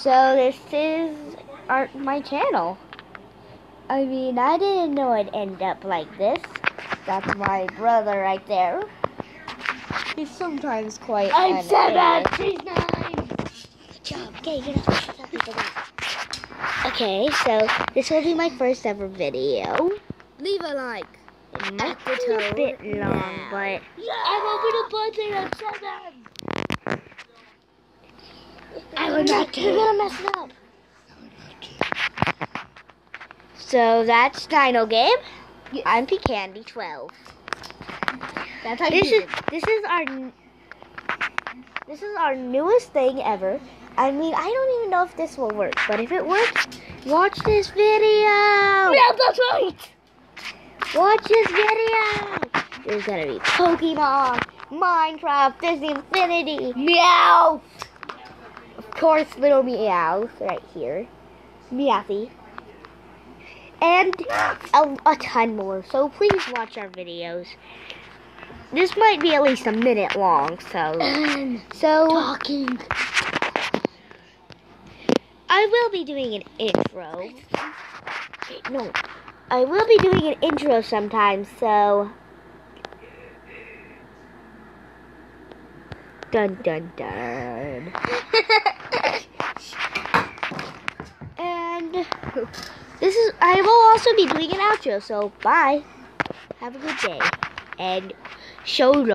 So this is our my channel. I mean, I didn't know it'd end up like this. That's my brother right there. He's sometimes quite. I'm seven. She's nine. Good job. Okay, you're not supposed to tell people that. Okay, so this will be my first ever video. Leave a like. It might be a bit long, now. but I'm over the button at seven. I will not do you're gonna mess it up. So that's Dino Game. Yes. I'm P Candy 12. That's how This is this is our this is our newest thing ever. I mean, I don't even know if this will work, but if it works, watch this video. Yeah, that's right. Watch this video. There's gonna be Pokemon, Minecraft, Disney Infinity, Meow. Of course, little meows right here, Meowthy, and a, a ton more. So please watch our videos. This might be at least a minute long, so so talking. I will be doing an intro. No, I will be doing an intro sometime. So dun dun dun. This is I will also be doing an outro, so bye. Have a good day. And show